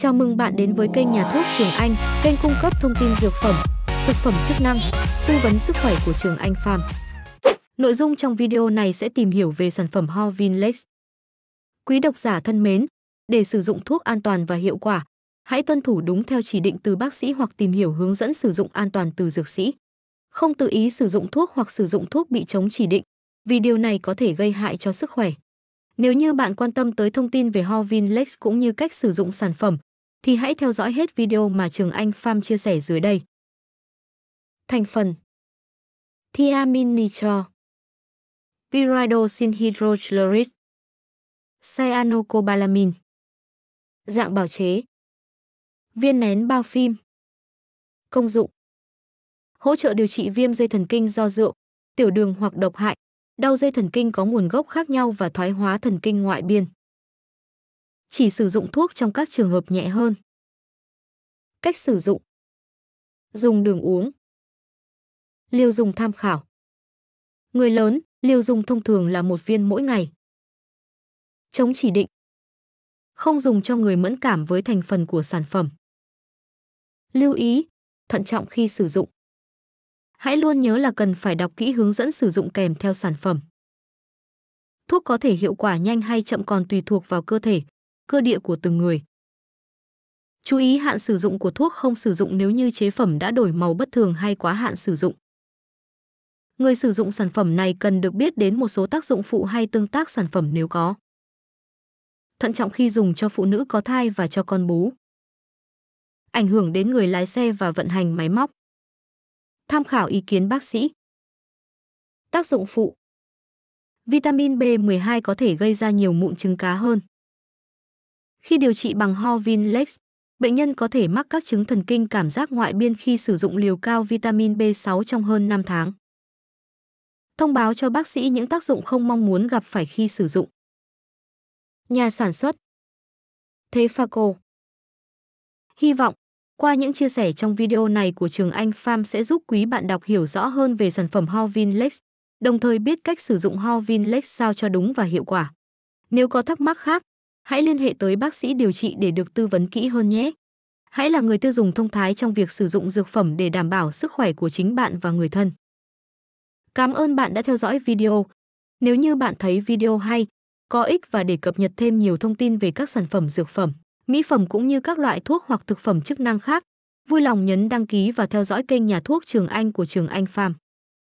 Chào mừng bạn đến với kênh Nhà thuốc Trường Anh, kênh cung cấp thông tin dược phẩm, thực phẩm chức năng, tư vấn sức khỏe của Trường Anh Farm. Nội dung trong video này sẽ tìm hiểu về sản phẩm Horvinlex. Quý độc giả thân mến, để sử dụng thuốc an toàn và hiệu quả, hãy tuân thủ đúng theo chỉ định từ bác sĩ hoặc tìm hiểu hướng dẫn sử dụng an toàn từ dược sĩ. Không tự ý sử dụng thuốc hoặc sử dụng thuốc bị chống chỉ định, vì điều này có thể gây hại cho sức khỏe. Nếu như bạn quan tâm tới thông tin về Horvinlex cũng như cách sử dụng sản phẩm, thì hãy theo dõi hết video mà Trường Anh pham chia sẻ dưới đây. Thành phần. Thiamin nitro Pyridoxine hydrochloride Cyanocobalamin Dạng bào chế. Viên nén bao phim. Công dụng. Hỗ trợ điều trị viêm dây thần kinh do rượu, tiểu đường hoặc độc hại, đau dây thần kinh có nguồn gốc khác nhau và thoái hóa thần kinh ngoại biên. Chỉ sử dụng thuốc trong các trường hợp nhẹ hơn. Cách sử dụng Dùng đường uống Liều dùng tham khảo Người lớn, liều dùng thông thường là một viên mỗi ngày. Chống chỉ định Không dùng cho người mẫn cảm với thành phần của sản phẩm. Lưu ý, thận trọng khi sử dụng. Hãy luôn nhớ là cần phải đọc kỹ hướng dẫn sử dụng kèm theo sản phẩm. Thuốc có thể hiệu quả nhanh hay chậm còn tùy thuộc vào cơ thể, cơ địa của từng người. Chú ý hạn sử dụng của thuốc không sử dụng nếu như chế phẩm đã đổi màu bất thường hay quá hạn sử dụng. Người sử dụng sản phẩm này cần được biết đến một số tác dụng phụ hay tương tác sản phẩm nếu có. Thận trọng khi dùng cho phụ nữ có thai và cho con bú. Ảnh hưởng đến người lái xe và vận hành máy móc. Tham khảo ý kiến bác sĩ. Tác dụng phụ Vitamin B12 có thể gây ra nhiều mụn trứng cá hơn. Khi điều trị bằng Horvinlex, bệnh nhân có thể mắc các chứng thần kinh cảm giác ngoại biên khi sử dụng liều cao vitamin B6 trong hơn 5 tháng. Thông báo cho bác sĩ những tác dụng không mong muốn gặp phải khi sử dụng. Nhà sản xuất Thế Phaco Hy vọng, qua những chia sẻ trong video này của Trường Anh Farm sẽ giúp quý bạn đọc hiểu rõ hơn về sản phẩm Horvinlex, đồng thời biết cách sử dụng Horvinlex sao cho đúng và hiệu quả. Nếu có thắc mắc khác, hãy liên hệ tới bác sĩ điều trị để được tư vấn kỹ hơn nhé. Hãy là người tiêu dùng thông thái trong việc sử dụng dược phẩm để đảm bảo sức khỏe của chính bạn và người thân. Cảm ơn bạn đã theo dõi video. Nếu như bạn thấy video hay, có ích và để cập nhật thêm nhiều thông tin về các sản phẩm dược phẩm, mỹ phẩm cũng như các loại thuốc hoặc thực phẩm chức năng khác, vui lòng nhấn đăng ký và theo dõi kênh nhà thuốc Trường Anh của Trường Anh Farm.